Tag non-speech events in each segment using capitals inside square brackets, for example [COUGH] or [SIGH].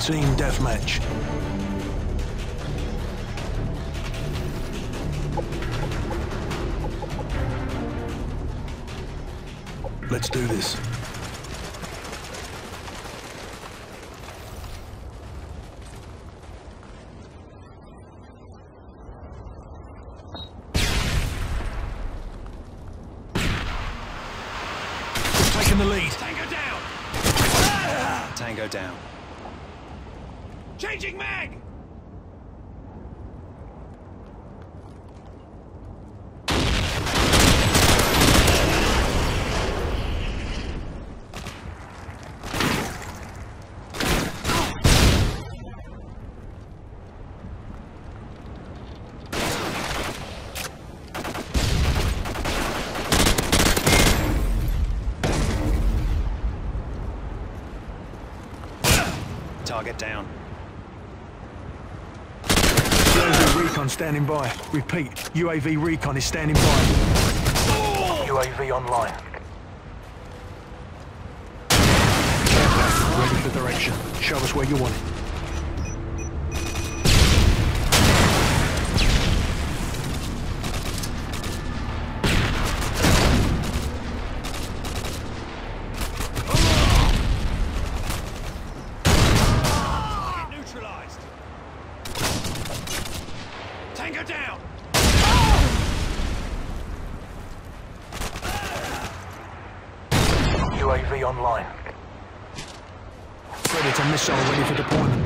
Team deathmatch. Let's do this. We're taking the lead. Tango down! Tango down. Changing mag! Target down. UAV recon standing by. Repeat, UAV recon is standing by. UAV online. Ready for direction. Show us where you want it. Neutralized! Tango down! UAV online. Predator missile ready for deployment.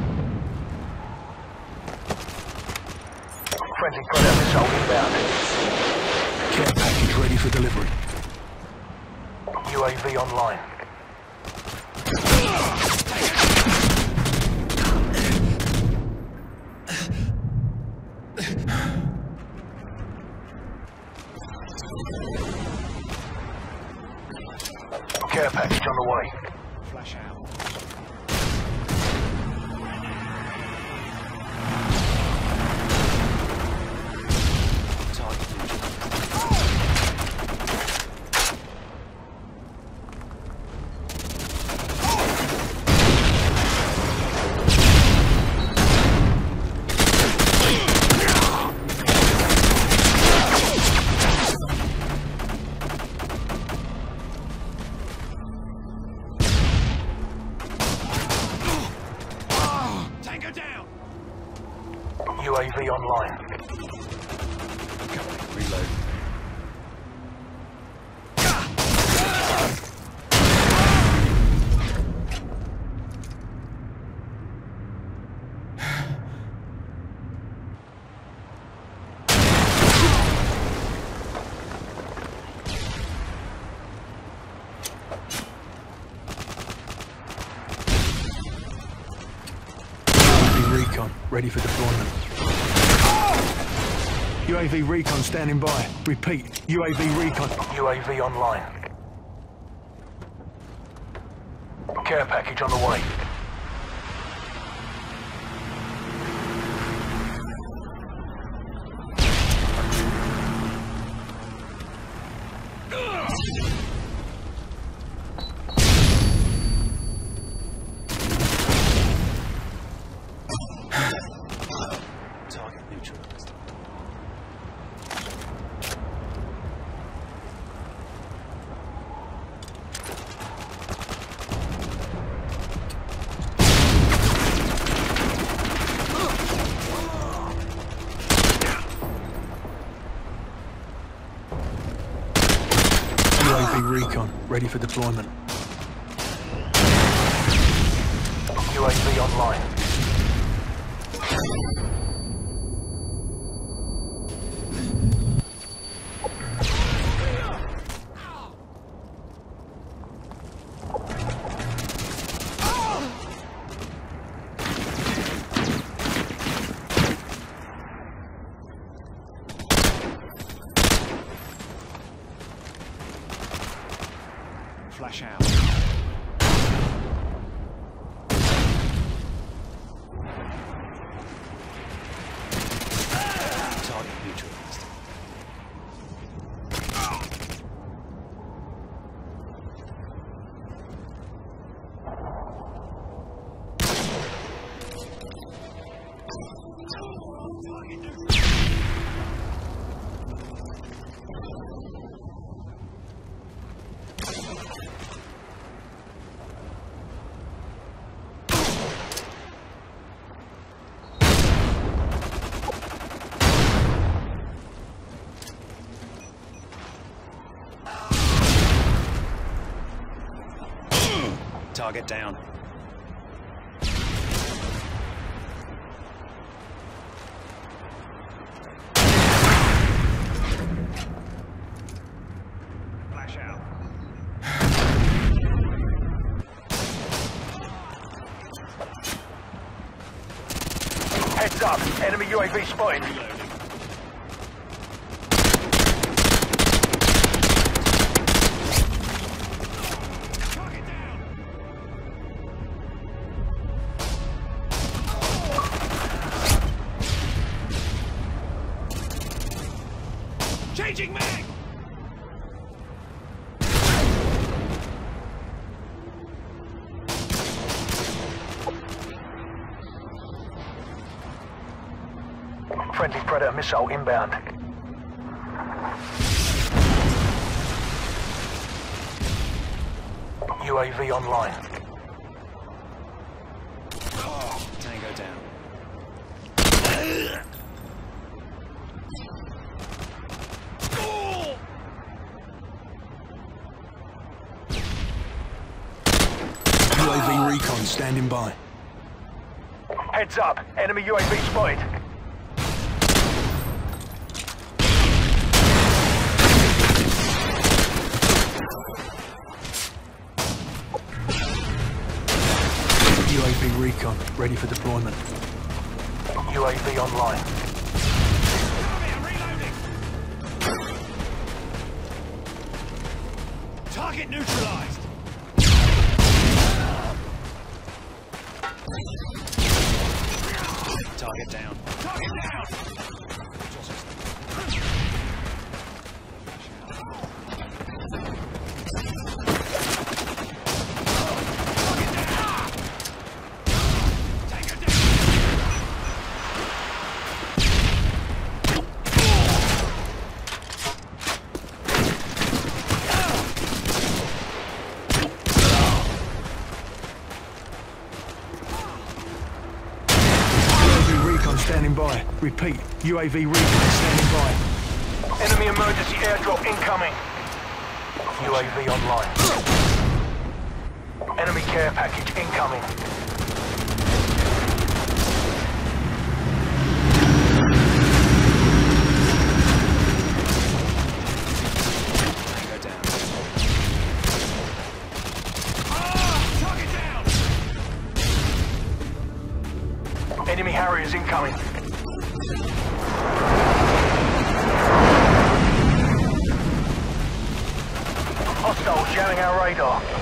Friendly Predator missile inbound. Care package ready for delivery. UAV online. Care package on the way. Flash out. UAV online. Reload. UAV recon ready for deployment. UAV recon standing by. Repeat, UAV recon. UAV online. Care package on the way [LAUGHS] neutralized. UAV recon ready for deployment. UAV online. Target down. Heads up. Enemy UAV spotted. Predator missile inbound. UAV online. Tango down. UAV recon standing by. Heads up. Enemy UAV spotted. UAV recon ready for deployment. UAV online. Come here, reloading. Target neutralized. Target down. Target down. Tango down. UAV recon by. Repeat. UAV recon standing by. Enemy emergency airdrop incoming. UAV online. Enemy care package incoming. Radar.